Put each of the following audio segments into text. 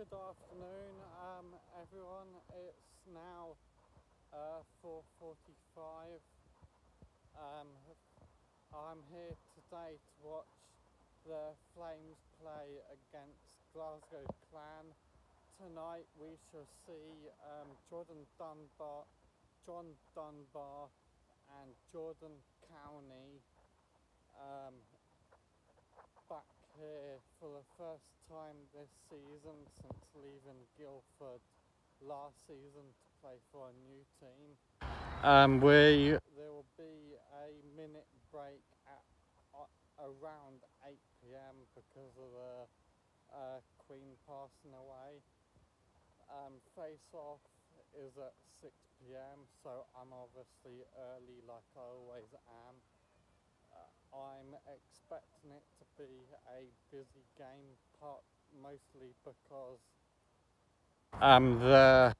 Good afternoon, um, everyone. It's now uh, 4:45. Um, I'm here today to watch the Flames play against Glasgow Clan. Tonight we shall see um, Jordan Dunbar, John Dunbar, and Jordan Cownie um, here for the first time this season since leaving Guildford last season to play for a new team. Um, we there will be a minute break at uh, around 8 p.m. because of the uh, Queen passing away. Um, face off is at 6 p.m. so I'm obviously early like I always am. I'm expecting it to be a busy game, part mostly because um, the,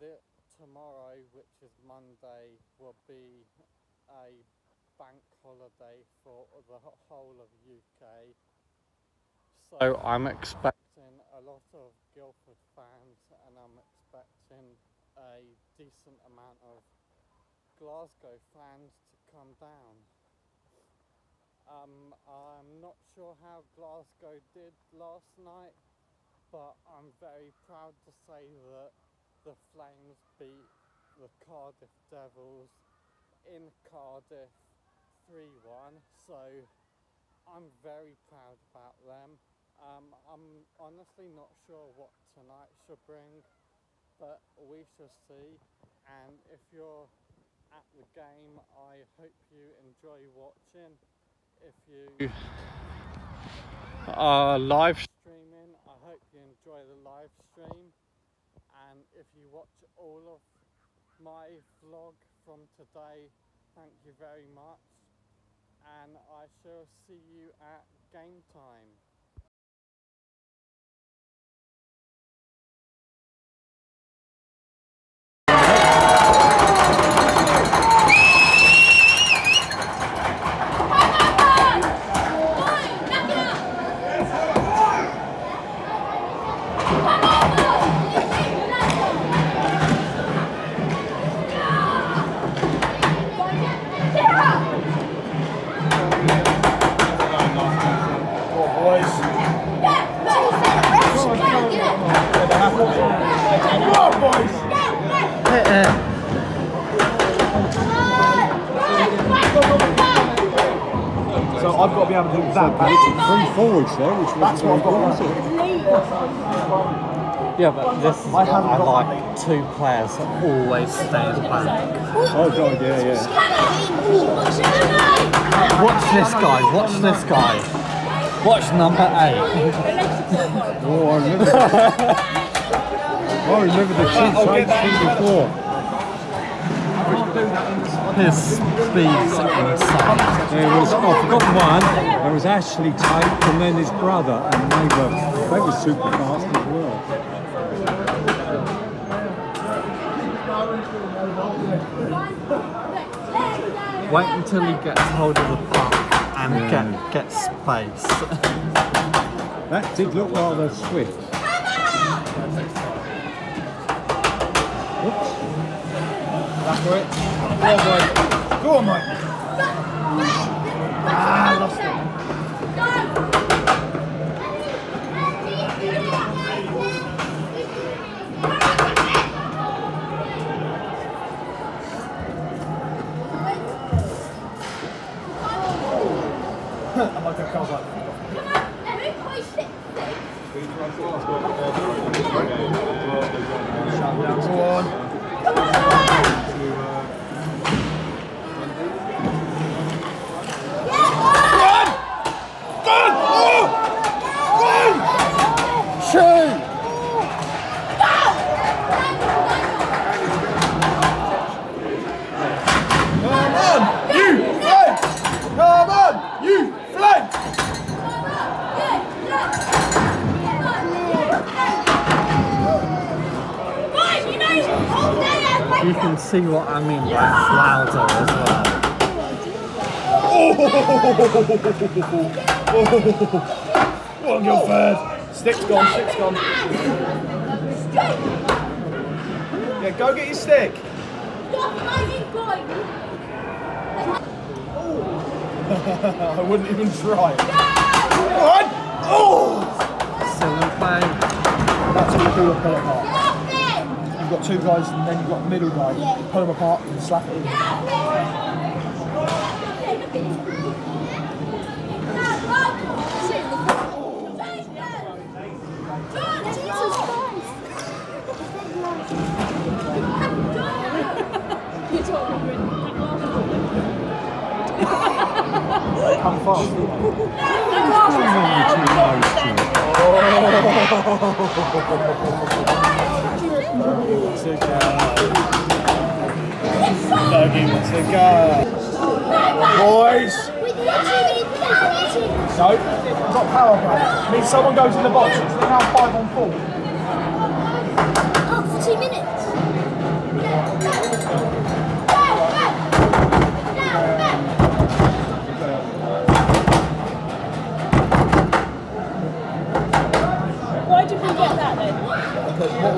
the tomorrow, which is Monday, will be a bank holiday for the whole of UK. So I'm expecting a lot of Guildford fans, and I'm expecting a decent amount of Glasgow fans to come down. Um, I'm not sure how Glasgow did last night, but I'm very proud to say that the Flames beat the Cardiff Devils in Cardiff 3-1, so I'm very proud about them. Um, I'm honestly not sure what tonight should bring, but we shall see. And if you're at the game, I hope you enjoy watching if you are live streaming, I hope you enjoy the live stream. And if you watch all of my vlog from today, thank you very much. And I shall see you at game time. Forwards there, which That's what I've got. Yeah, but this is I what I got- like. Two players that always stay in the back. Oh god, yeah, yeah. Watch this guy, watch this guy. Watch number eight. Oh, I remember. I remember the kids I'd seen before. His speed's insane. There was, oh, I forgot one. There was Ashley Tait and then his brother, and they were they were super fast as well. Wait until he gets hold of the puck and get get space. That did look rather swift. Oops. That's for it. Go on, Mike. Go on, Mike. Ah, lost it. I'm like a cover. Shut down. Go on. Shoot! Come on, you flank! Come on, you flank! You can see what I mean by flounder as well. Go on! Stick's gone, stick's gone. Yeah, go get your stick. I wouldn't even try. One! Oh! Seven playing. That's what you do with pull apart. You've got two guys and then you've got the middle guy. Pull them apart and slap it in. Come fast. Oh. Thirteen to go. Boys! No, we've got power play. Means someone goes in the box. It's now five on four. Oh, for two minutes.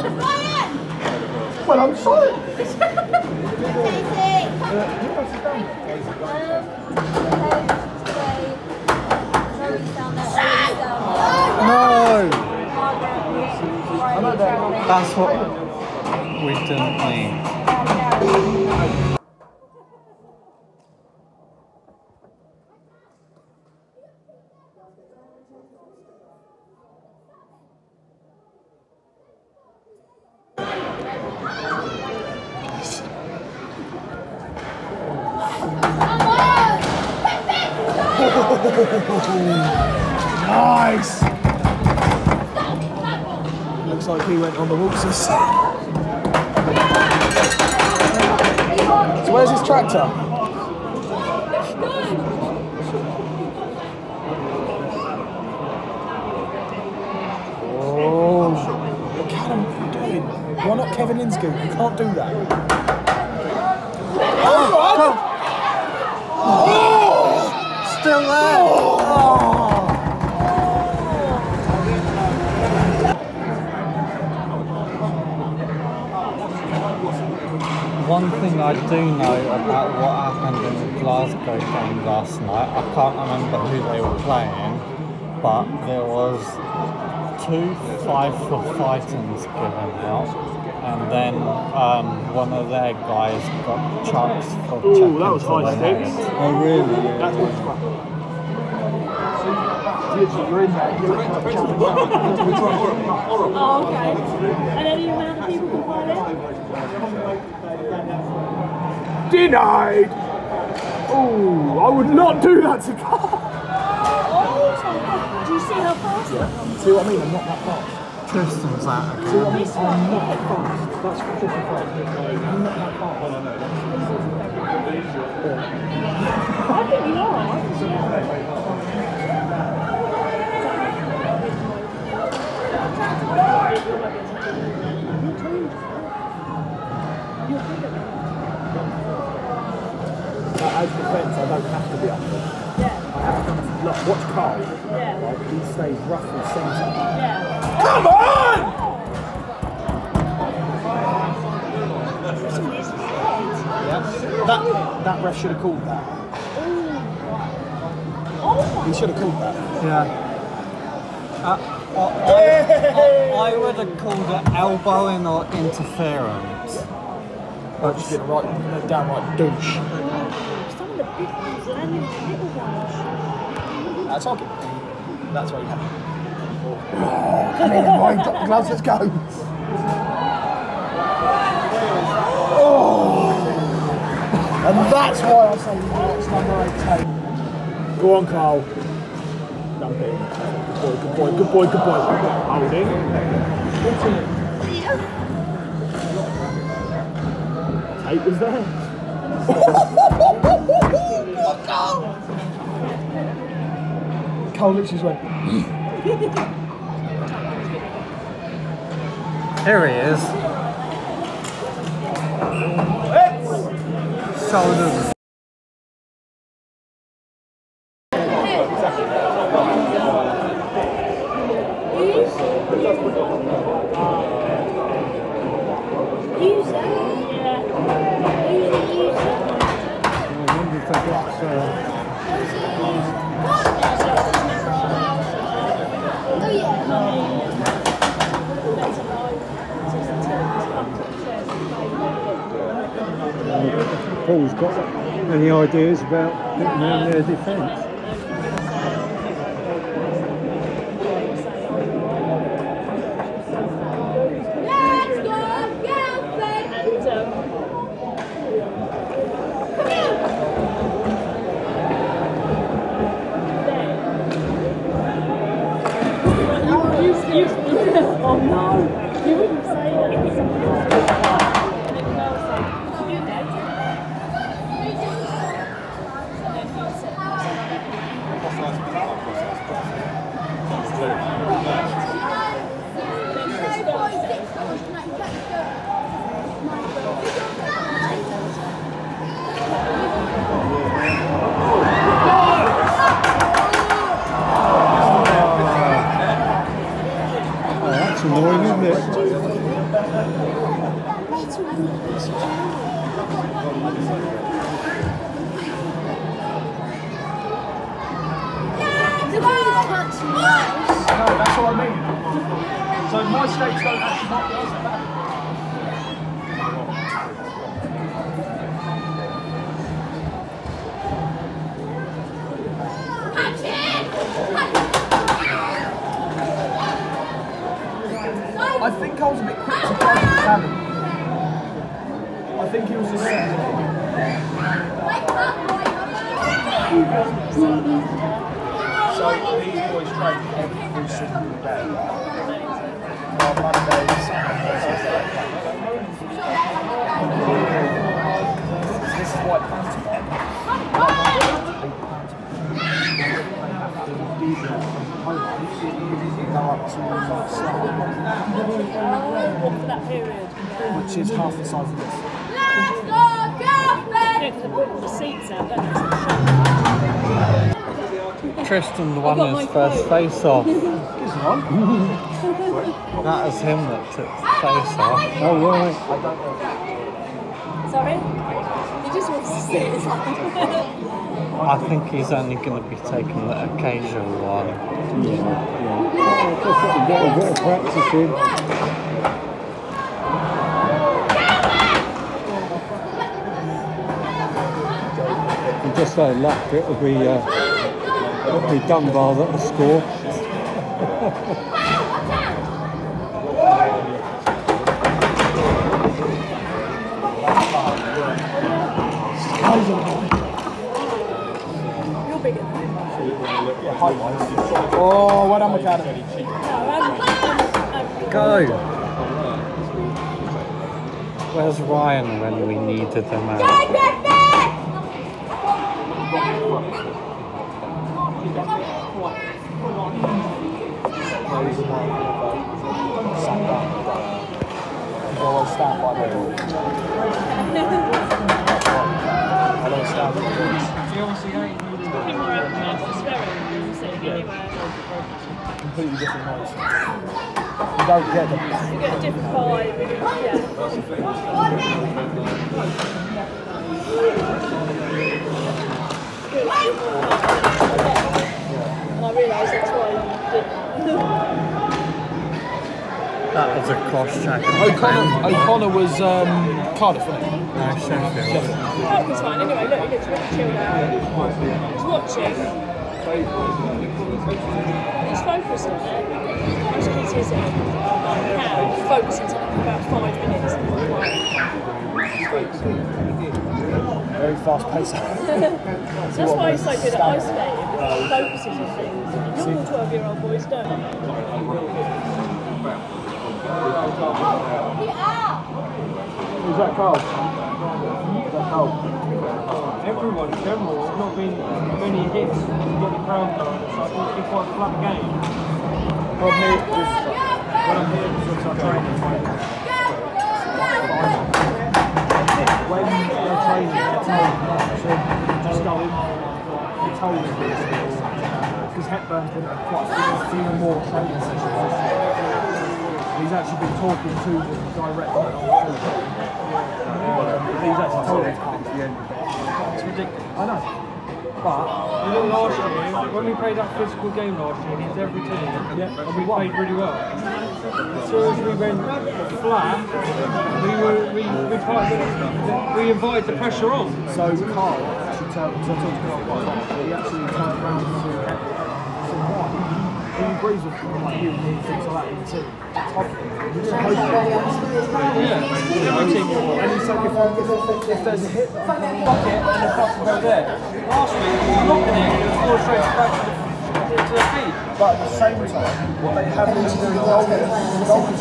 Well, I'm sorry. No! I know that. That's what we didn't mean. Nice. Looks like he went on the waltzers. So where's his tractor? Oh, look at him what are you doing. Why not Kevin Linsgill? You can't do that. Still there! One thing I do know about what happened in the Glasgow game last night, I can't remember who they were playing, but there was two five for fightings given out, and then um, one of their guys got chucked for Ooh, that was high stakes. Oh, really? Oh, okay. And any amount of people can it? Denied! Oh, I would not do that to do you see how fast that comes? See what I mean? I'm not that fast. Tristan's again. See what I mean? I'm not that fast. That's for 55. I'm not that fast. I think you are. As defence, I don't have to be up there. Yeah, I have to come. Look, watch Carl. yeah, Right? He stays roughly centre. yeah. Come on! That that ref should have called that. Oh He should have called that. Yeah. Uh, I, would have called it elbowing or interference. I've just been right, downright douche. Some of the big ones and the little ones. That's okay. That's what you have. Oh, come in, boy. Gloves. Let's go. Oh. And that's why I say watch number 18. Go on, Carl. Dump it. Good boy, good boy, good boy, good boy. Holding. Tate was there. Cole literally went. Here he is. Shoulders. So these boys train every single day. On Mondays. This is period. which is half the size of this. Let's go, girlfriend! Yeah, because I put all the seats out, don't they? Tristan won his first face off. This one. That was him that took the face off. Oh, right. Sorry? He just wants to sit his I think he's only going to be taking the occasional one. Yeah, yeah. Just get a bit of practice in. Just so luck, it'll be, uh, it'll be Dunbar that'll score. You're bigger than him. Yeah, height wise. Oh, well done, Academy. Go! Where's Ryan when we needed him out? You always stand by the door. I don't stand by the doors. People are out there just swearing sitting anywhere. Completely different noise. You don't get them. You get a different vibe. Yeah. And I realised that's why you didn't. That was a cross check. O'Connor, O'Connor was um, Cardiff, wasn't he? No, Sheffield. Oh, it's fine. Anyway, look, he looks really chilled out. He's watching. He's focused on it. Most kids use it like now, focusing on it for about five minutes. Very fast paced. So that's why he's so good at ice skating focuses on things that normal 12 year old boys don't. Is that? Is that Carl? Everyone in general, there's not been many hits to get the crowd going, so I think it's been quite a flat game. Problem is, when I'm here, because I train in my when they're training, they're told to just go in. They're told to do this. Because Hepburn's been quite a few, few more training sessions. He's actually been talking to them directly field. Um, he's actually told them to the end. It's ridiculous. I know. But You know, last year, when we played that physical game last year against every team, Yeah. and we played really well. As soon as we went flat, we were we we, tried to, we invited the pressure on. So Carl actually turned, because I talked to Carl quite a lot, he actually turned around to Hector and said, why? He agrees with like you and things like that in the team. You're supposed to. Yeah, every. And he said, if, if, if there's a hit, Bucket and the puck will go there. Last week, we were knocking it and it was going straight back to the, to the feet. but at the same time, what they have been doing goal goal So if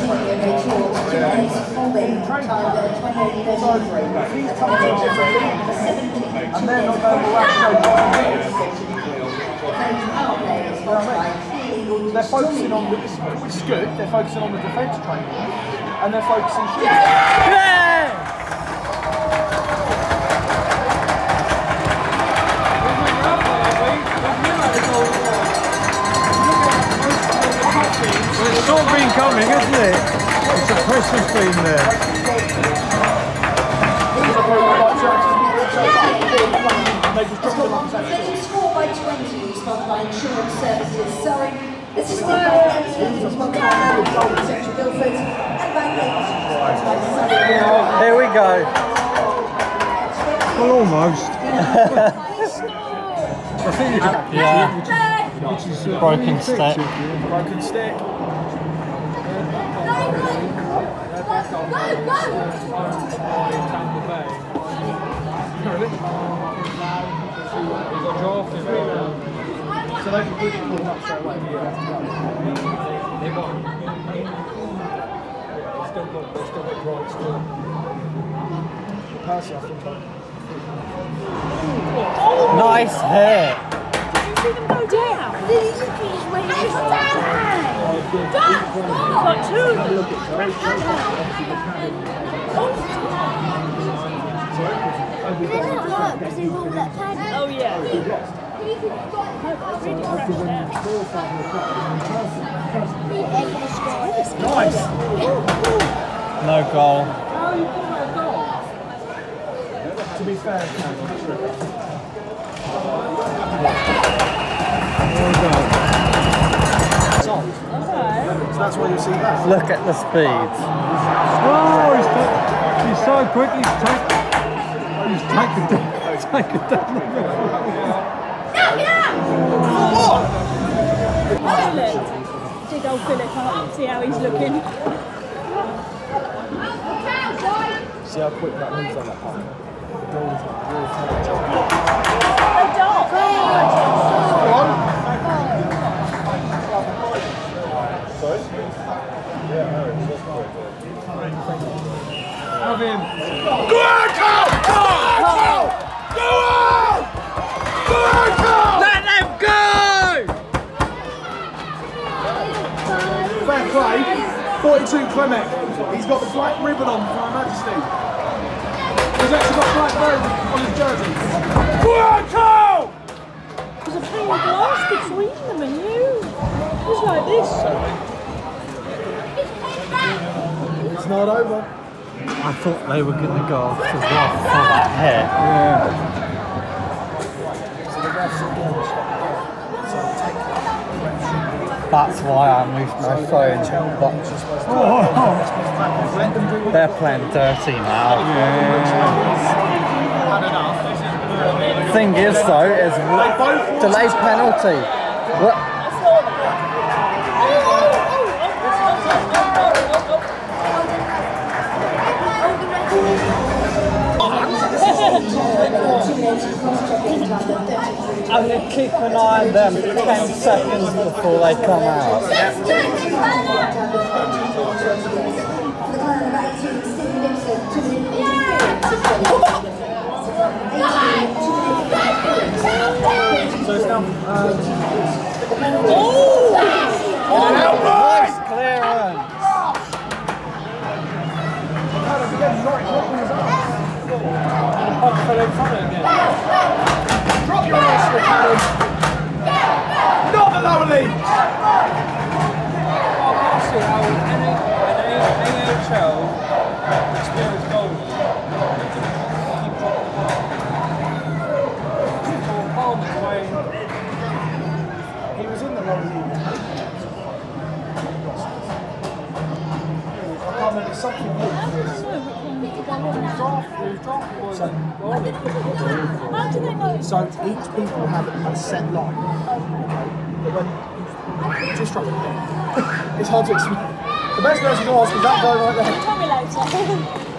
he's coming to a different league and they're not going to actually go try and win, you know what I mean? They're focusing on the, which is good. They're focusing on the defence training, and they're focusing. Well, it's sort of been coming, isn't it? It's a Christmas theme there. They just dropped them off. They score by 20, sponsored by Insurance Services Surrey. This is Steve Alfred, sponsored by Central Guildford, and Bank sponsored by Surrey. Here we go. Well, almost. I think you Yeah. which is Broken really stick. Broken stick. So they can really pull them up straight away. They won. They still got, they still got bright still. Percy, I think. uh, Nice hit. Did you see them go down? Like two of them. Oh yeah. No, but they really crashed out. Nice. No goal. To be fair, so that's why you see that. Look at the speed. Oh, he's, he's so quick. He's take, he's taken taken down Dig old Philip up, see how he's looking. See how quick that moves on that. The goal is really tight. Oh, Dart. Have him. Let play. 42 Clement. He's got the black ribbon on for Her Majesty. He's actually got black ribbon on his jersey. There's a pane of glass between them and you. It was like this. It's not over. I thought they were going to go off as well for that hit. Yeah. So the refs again stop So take That's why I moved my phone. But they're playing dirty now. Thing is, though, is delayed penalty. What? Keep an eye on them 10 seconds before they come out. For the clan of 18, Stephen Nixon, 2 minutes 18. So it's now. Um, Nice clearance. of again, not dropping his. Pop fell in front of it again. Drop your ass, Rick Adam. Not the lower league. I can't see how any, an AHL experienced goalie keep dropping. Paul Palmer's He was in the lower league. I can't remember something new. So, How do they know? so each people have a set line. But when just it. it's hard to explain. The best person to ask is that guy right there. Tell me later.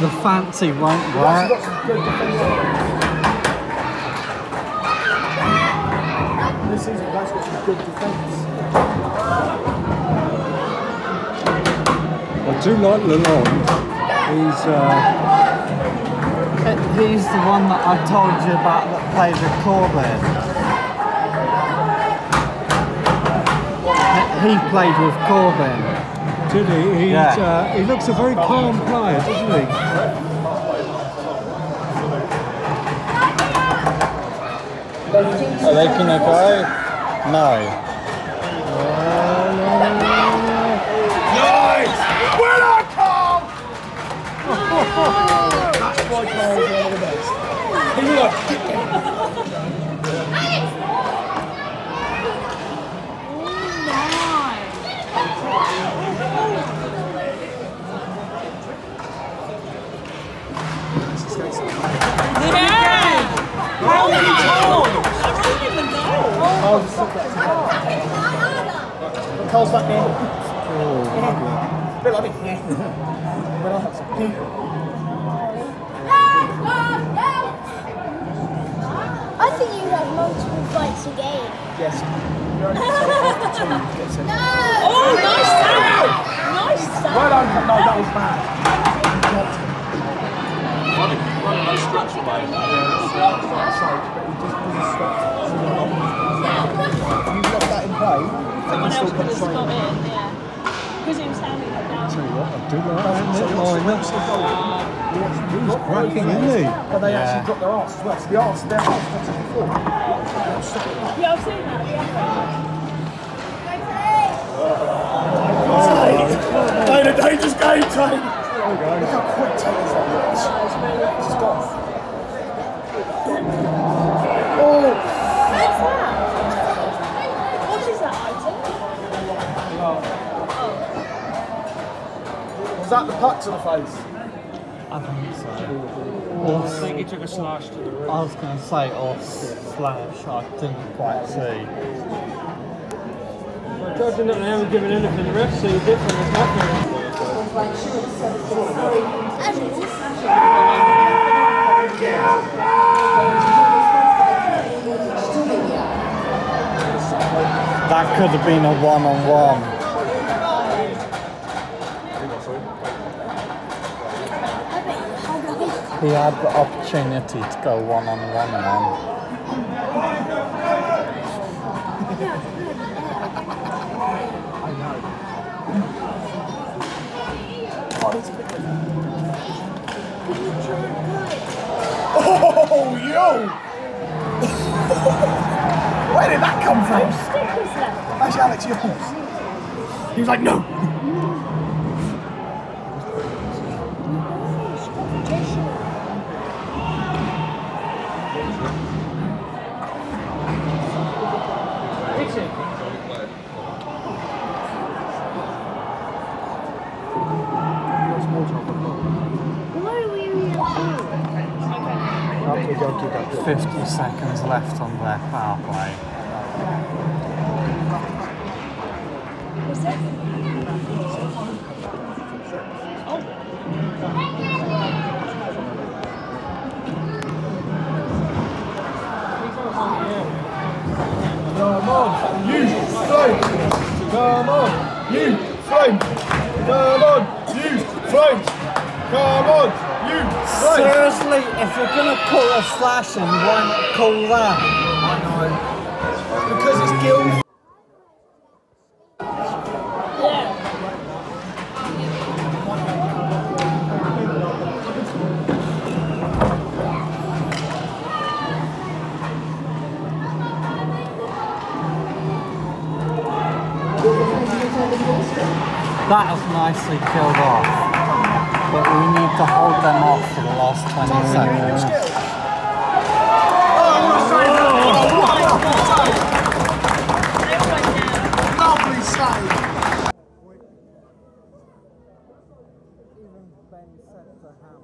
The fancy won't work. got some good defence. This guys got some good defence. I do like Lalonde. He's uh, He's the one that I told you about that plays with Corbyn. He played with Corbyn. did he? He's, Yeah. uh, he looks a very calm player, doesn't he? Are they gonna go? No. Nice! When I come! Why Carl is one of the best. He was like, How many times? I didn't even know. Carl's back there. Oh, bit like me. when multiple fights a game. Yes. You're only half the team. Oh, nice sound! Nice sound! Well done. No, that was bad. You've got that in play, Someone you else could got have to got train. in, yeah. Because he was standing like down. I do like that So net what's the- liner. what's the goal? He's cracking, isn't he? But they actually dropped their arse as well. So the arse, their arse touches the floor. Yeah, I've seen that, yeah. Tane. Look how quick Tane is just. Oh, What's that? What is that item? Oh. That the puck to the face? I think so. I think he took a slash to the. I was going to say or slash. I didn't quite see. Well, judging that they haven't given anything, the different. There's nothing. That could have been a one-on-one. He had the opportunity to go one-on-one then. Oh, yo! Where did that come from? Stickers left. That's Alex Young. He was like, no. 50 seconds left on their power play. Come on, you flame! Come on, you flame! Come on, you flame! Come on, Seriously, if you're gonna call a slashing, why not call that? I know. Because it's. Yeah. That was nicely killed off. But we need to hold them off for the last 20 seconds. Lovely save! Even Ben said to Ham,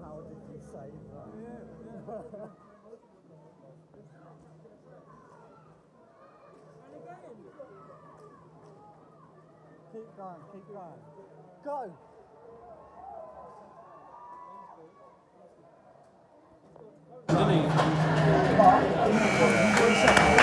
how did you save that? Keep going, keep going. Go! The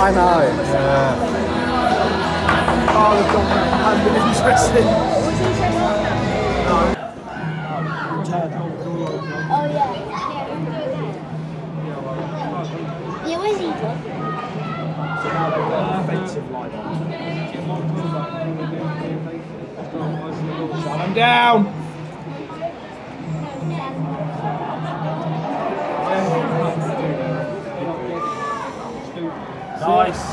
I know. Oh, the government has been interesting. Oh yeah. Yeah, where's he? Offensive line. Shut him down! Nice.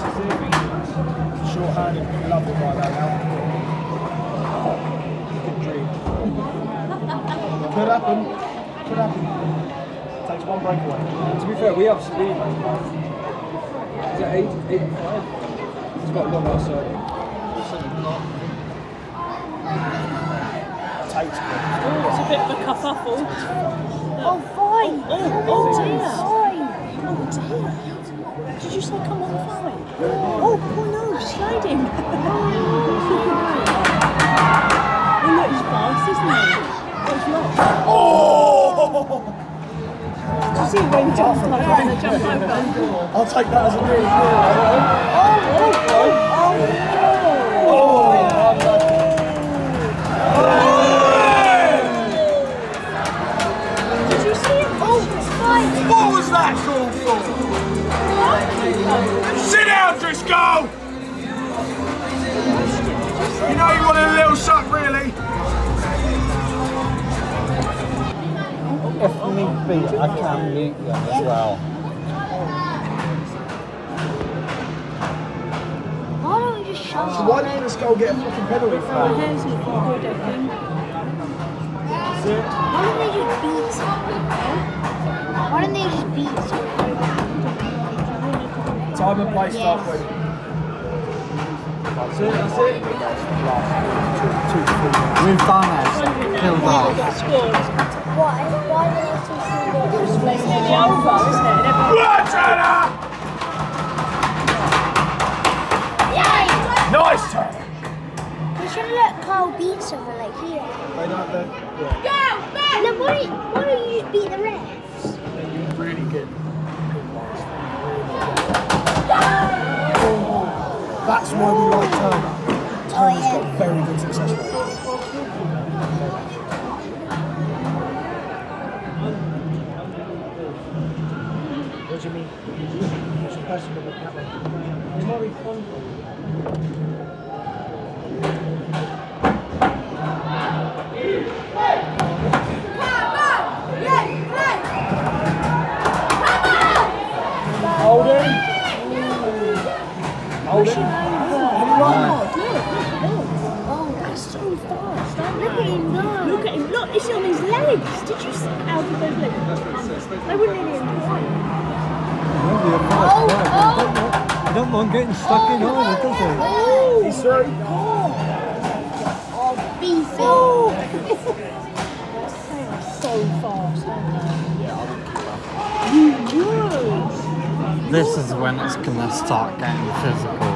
Short-handed, lovely right now. Good dream. Could happen. Could happen. Takes one breakaway. To be fair, we have speed. Is it eight? Eight and five? It's got one last side. Takes. Oh, it's a bit of a kerfuffle. Oh, fine. Oh, oh dear. Fine. Oh dear. Oh, You say come on fine? Oh, oh no, sliding. oh look, he's fast, isn't he? Oh, he's not. Did you see when he jumped over and they jumped over? I'll take that as a win. Did You know you wanted a little suck, really? If need be, I can mute them as well. Why don't we just shut So up? why didn't Driscoll get a fucking penalty for that? hair's not good, I think. Why don't they just beat someone? Why don't they just beat someone? Time and place, start Yes. winning. That's it, that's it. We've done it. Killed off. Got. Why? Why do they still see the It's nearly over, isn't it? And everyone- Turner! Yay! Nice turn! They should let Carl beat someone like here. They don't, they, yeah, And then why why don't you beat the refs? they're really good. that's why we like Turner. Turner's got oh, very good success rate. Jimmy, it's a person a camera. It's not. See how did those legs? They were nearly in the way. Maybe a fast bike. He don't want- He don't mind getting stuck in either, does he? Oh, He's through. Beefy. they are so fast, aren't they? You would. This is when it's gonna start getting physical.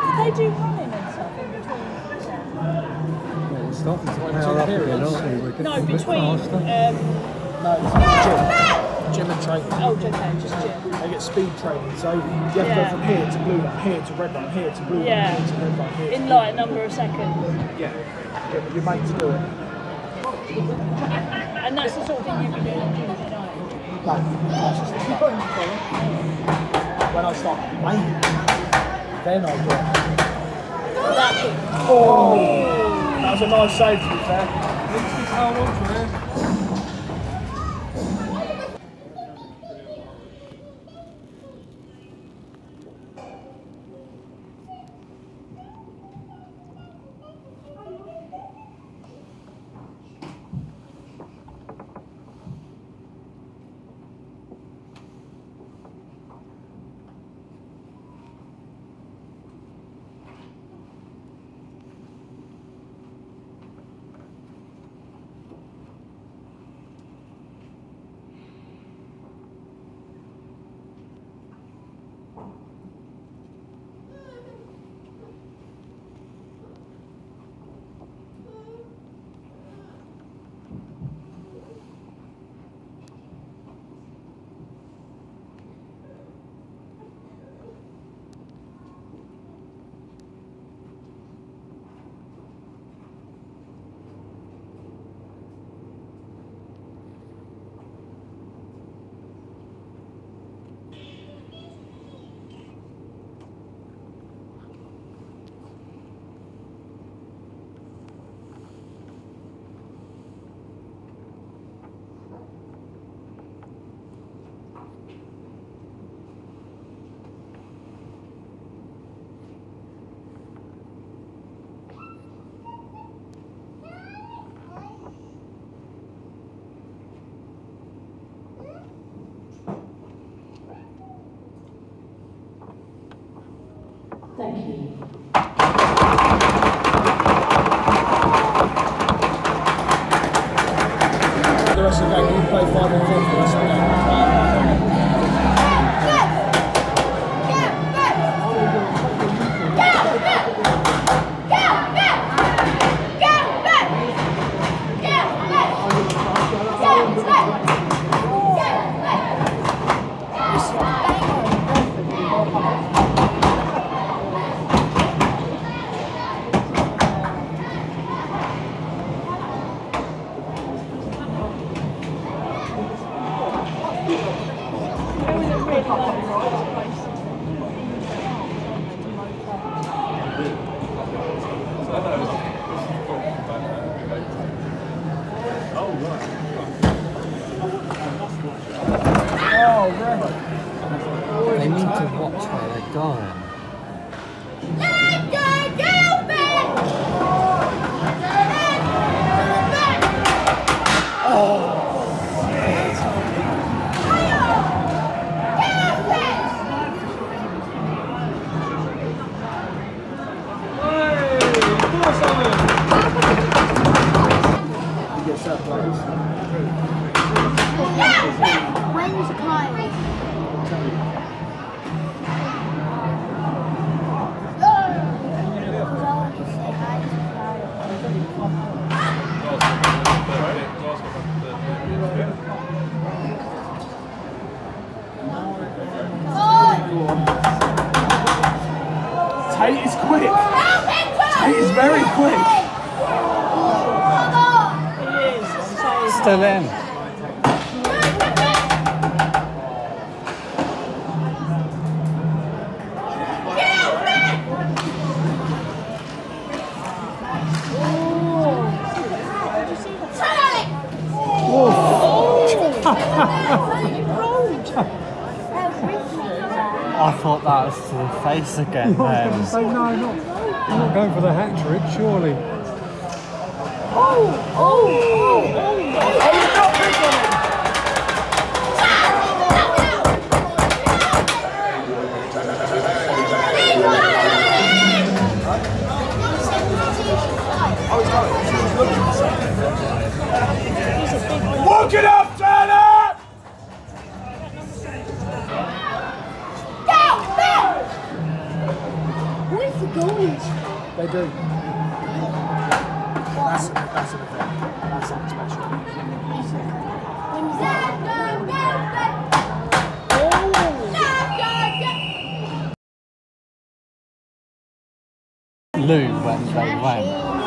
Did they do running and stuff in between? Yeah, It's starting to power up again, aren't we? We're getting No, a bit between. faster. Um, No, it's not gym. Gym and training. oh, okay, just gym. They get speed training, so you have to Yeah. go from here to blue line, here to red line, here to blue line, Yeah. here to red line, here. In to like a number of seconds. yeah. yeah, but you're made to do it. And that's the sort of thing you'd be doing in gym, you. No, that's just the start. When I start playing, then I get. That Oh, that was a nice save to be fair. Hold on to it. Thank you. The rest of the game, quick. Is very quick. Still in. Thought that was to the face again I was um, going to then. say, no, not, you're not going for the hat trick, surely. Oh, oh, Lou when they went. Oh,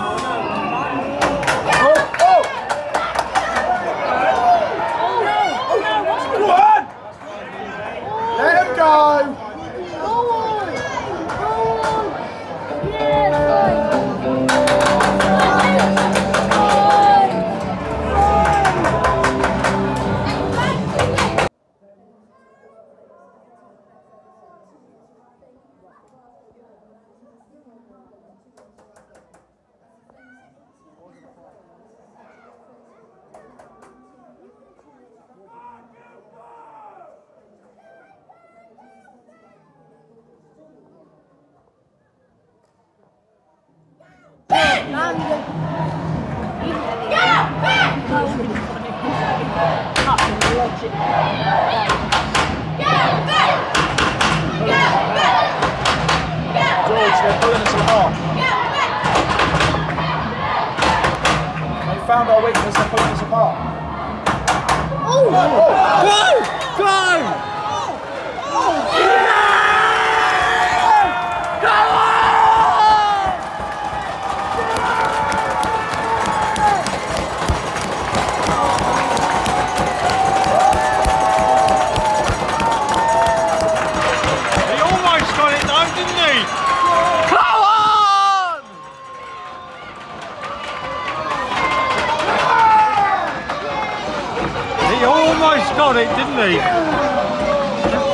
found our weakness, they're pulling us apart. He got it, didn't he?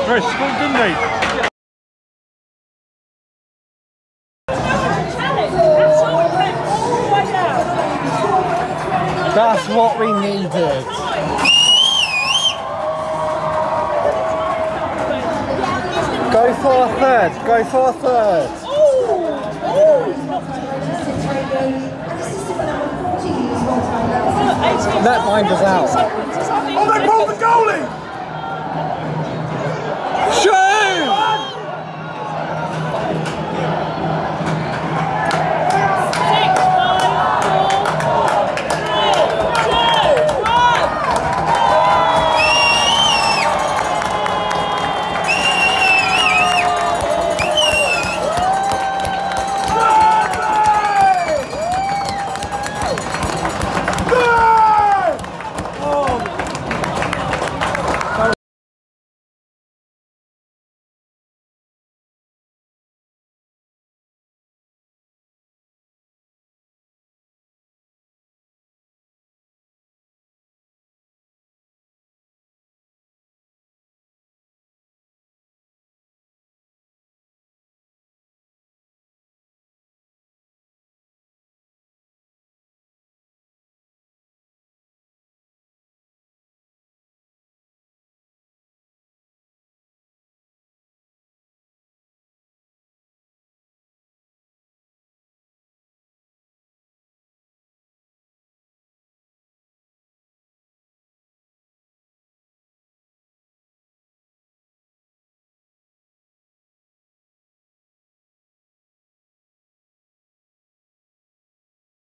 Driscoll, didn't? That's what we needed. Go for a third. Go for a third. That binders out. Seconds, is that Oh, they pulled the goalie!